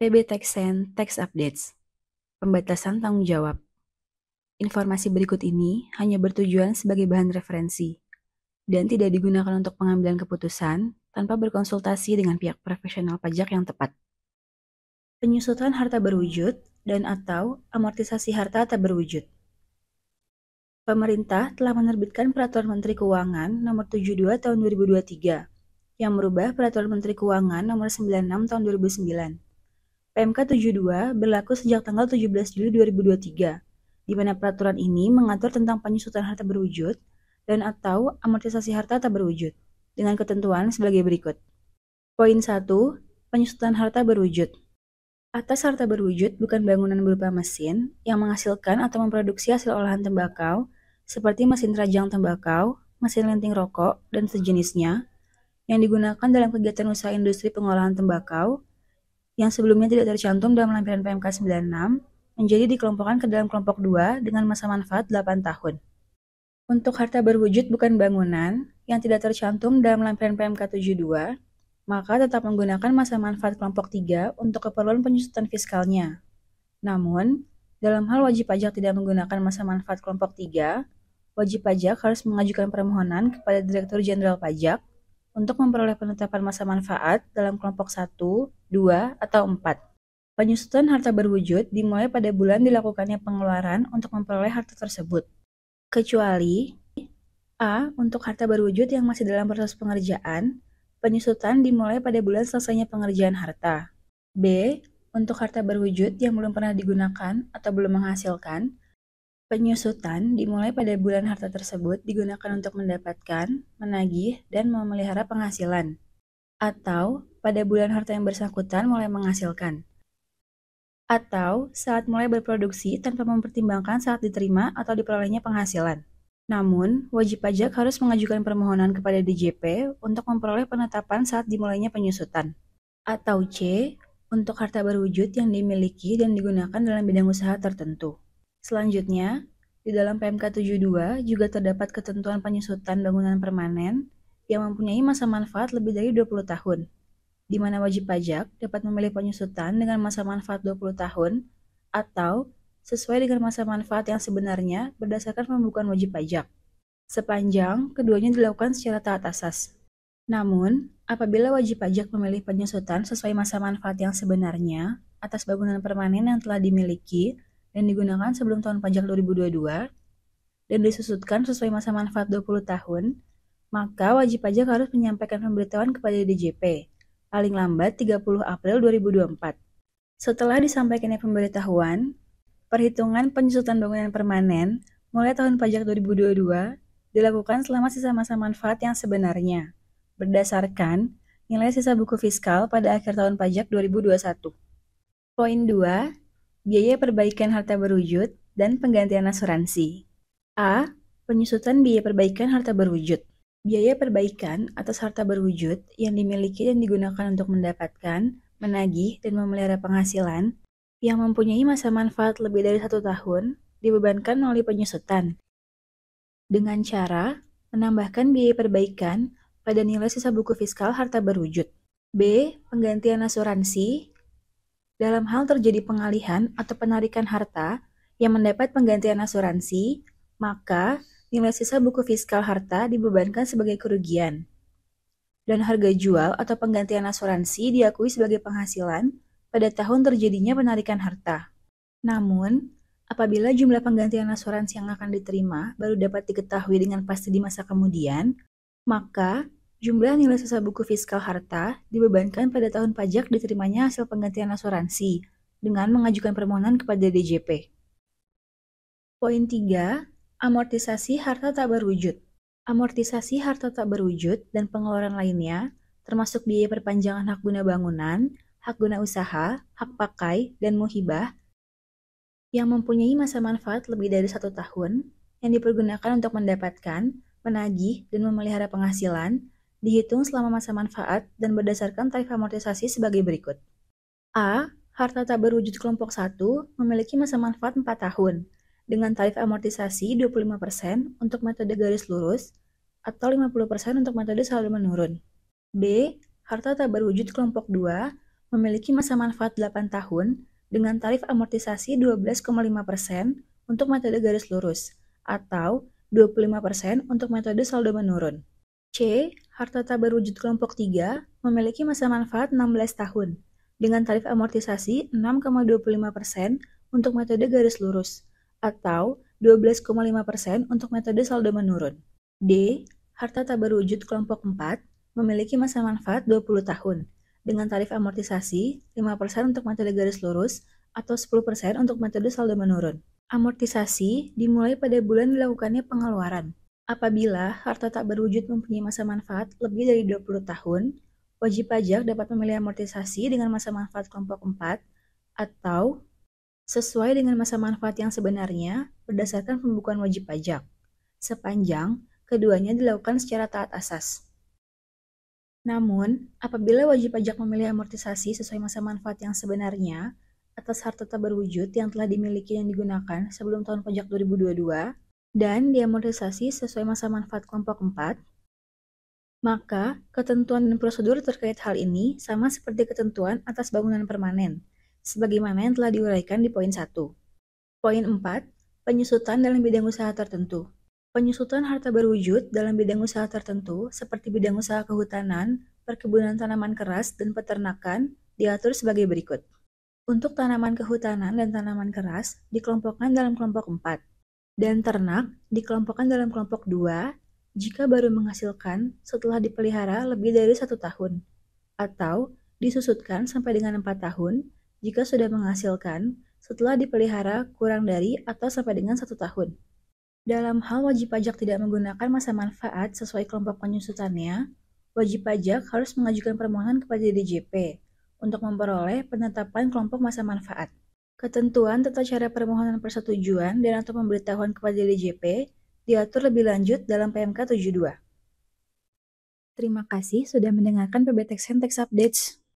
PB Texen Tax Updates Pembatasan tanggung jawab Informasi berikut ini hanya bertujuan sebagai bahan referensi dan tidak digunakan untuk pengambilan keputusan tanpa berkonsultasi dengan pihak profesional pajak yang tepat. Penyusutan harta berwujud dan atau amortisasi harta tak berwujud. Pemerintah telah menerbitkan Peraturan Menteri Keuangan Nomor 72 Tahun 2023 yang merubah Peraturan Menteri Keuangan Nomor 96 Tahun 2009 PMK 72 berlaku sejak tanggal 17 Juli 2023, di mana peraturan ini mengatur tentang penyusutan harta berwujud dan atau amortisasi harta tak berwujud, dengan ketentuan sebagai berikut. Poin 1. Penyusutan harta berwujud. Atas harta berwujud bukan bangunan berupa mesin yang menghasilkan atau memproduksi hasil olahan tembakau, seperti mesin rajang tembakau, mesin lenting rokok, dan sejenisnya, yang digunakan dalam kegiatan usaha industri pengolahan tembakau, yang sebelumnya tidak tercantum dalam lampiran PMK 96 menjadi dikelompokkan ke dalam kelompok 2 dengan masa manfaat 8 tahun. Untuk harta berwujud bukan bangunan yang tidak tercantum dalam lampiran PMK 72, maka tetap menggunakan masa manfaat kelompok 3 untuk keperluan penyusutan fiskalnya. Namun, dalam hal wajib pajak tidak menggunakan masa manfaat kelompok 3, wajib pajak harus mengajukan permohonan kepada Direktur Jenderal Pajak untuk memperoleh penetapan masa manfaat dalam kelompok 1, 2, atau 4. Penyusutan harta berwujud dimulai pada bulan dilakukannya pengeluaran untuk memperoleh harta tersebut. Kecuali A. Untuk harta berwujud yang masih dalam proses pengerjaan, penyusutan dimulai pada bulan selesainya pengerjaan harta. B. Untuk harta berwujud yang belum pernah digunakan atau belum menghasilkan, Penyusutan dimulai pada bulan harta tersebut digunakan untuk mendapatkan, menagih, dan memelihara penghasilan, atau pada bulan harta yang bersangkutan mulai menghasilkan, atau saat mulai berproduksi tanpa mempertimbangkan saat diterima atau diperolehnya penghasilan. Namun, wajib pajak harus mengajukan permohonan kepada DJP untuk memperoleh penetapan saat dimulainya penyusutan. Atau C, untuk harta berwujud yang dimiliki dan digunakan dalam bidang usaha tertentu. Selanjutnya, di dalam PMK 72 juga terdapat ketentuan penyusutan bangunan permanen yang mempunyai masa manfaat lebih dari 20 tahun, di mana wajib pajak dapat memilih penyusutan dengan masa manfaat 20 tahun atau sesuai dengan masa manfaat yang sebenarnya berdasarkan pembukuan wajib pajak, sepanjang keduanya dilakukan secara taat asas. Namun, apabila wajib pajak memilih penyusutan sesuai masa manfaat yang sebenarnya atas bangunan permanen yang telah dimiliki dan digunakan sebelum tahun pajak 2022 dan disusutkan sesuai masa manfaat 20 tahun, maka wajib pajak harus menyampaikan pemberitahuan kepada DJP paling lambat 30 April 2024. Setelah disampaikannya pemberitahuan, perhitungan penyusutan bangunan permanen mulai tahun pajak 2022 dilakukan selama sisa masa manfaat yang sebenarnya, berdasarkan nilai sisa buku fiskal pada akhir tahun pajak 2021. Poin 2 biaya perbaikan harta berwujud, dan penggantian asuransi. A. Penyusutan biaya perbaikan harta berwujud. Biaya perbaikan atas harta berwujud yang dimiliki dan digunakan untuk mendapatkan, menagih, dan memelihara penghasilan yang mempunyai masa manfaat lebih dari satu tahun dibebankan melalui penyusutan. Dengan cara menambahkan biaya perbaikan pada nilai sisa buku fiskal harta berwujud. B. Penggantian asuransi dalam hal terjadi pengalihan atau penarikan harta yang mendapat penggantian asuransi, maka nilai sisa buku fiskal harta dibebankan sebagai kerugian. Dan harga jual atau penggantian asuransi diakui sebagai penghasilan pada tahun terjadinya penarikan harta. Namun, apabila jumlah penggantian asuransi yang akan diterima baru dapat diketahui dengan pasti di masa kemudian, maka Jumlah nilai sisa buku fiskal harta dibebankan pada tahun pajak diterimanya hasil penggantian asuransi dengan mengajukan permohonan kepada DJP. Poin 3. Amortisasi harta tak berwujud. Amortisasi harta tak berwujud dan pengeluaran lainnya, termasuk biaya perpanjangan hak guna bangunan, hak guna usaha, hak pakai, dan muhibah, yang mempunyai masa manfaat lebih dari satu tahun, yang dipergunakan untuk mendapatkan, menagih, dan memelihara penghasilan, dihitung selama masa manfaat dan berdasarkan tarif amortisasi sebagai berikut. A. Harta tak berwujud kelompok 1 memiliki masa manfaat 4 tahun dengan tarif amortisasi 25% untuk metode garis lurus atau 50% untuk metode saldo menurun. B. Harta tak berwujud kelompok 2 memiliki masa manfaat 8 tahun dengan tarif amortisasi 12,5% untuk metode garis lurus atau 25% untuk metode saldo menurun. C. Harta tak berwujud kelompok 3 memiliki masa manfaat 16 tahun dengan tarif amortisasi 6,25% untuk metode garis lurus atau 12,5% untuk metode saldo menurun. D. Harta tak berwujud kelompok 4 memiliki masa manfaat 20 tahun dengan tarif amortisasi 5% untuk metode garis lurus atau 10% untuk metode saldo menurun. Amortisasi dimulai pada bulan dilakukannya pengeluaran. Apabila harta tak berwujud mempunyai masa manfaat lebih dari 20 tahun, wajib pajak dapat memilih amortisasi dengan masa manfaat kelompok 4 atau sesuai dengan masa manfaat yang sebenarnya berdasarkan pembukuan wajib pajak, sepanjang keduanya dilakukan secara taat asas. Namun, apabila wajib pajak memilih amortisasi sesuai masa manfaat yang sebenarnya atas harta tak berwujud yang telah dimiliki dan digunakan sebelum tahun pajak 2022 dan diamortisasi sesuai masa manfaat kelompok 4, maka ketentuan dan prosedur terkait hal ini sama seperti ketentuan atas bangunan permanen, sebagaimana yang telah diuraikan di poin 1. Poin 4, penyusutan dalam bidang usaha tertentu. Penyusutan harta berwujud dalam bidang usaha tertentu, seperti bidang usaha kehutanan, perkebunan tanaman keras, dan peternakan, diatur sebagai berikut. Untuk tanaman kehutanan dan tanaman keras dikelompokkan dalam kelompok 4, dan ternak dikelompokkan dalam kelompok 2 jika baru menghasilkan setelah dipelihara lebih dari satu tahun, atau disusutkan sampai dengan 4 tahun jika sudah menghasilkan setelah dipelihara kurang dari atau sampai dengan satu tahun. Dalam hal wajib pajak tidak menggunakan masa manfaat sesuai kelompok penyusutannya, wajib pajak harus mengajukan permohonan kepada DJP untuk memperoleh penetapan kelompok masa manfaat. Ketentuan tata cara permohonan persetujuan dan atau pemberitahuan kepada DJP diatur lebih lanjut dalam PMK 72. Terima kasih sudah mendengarkan PBTX Text Updates.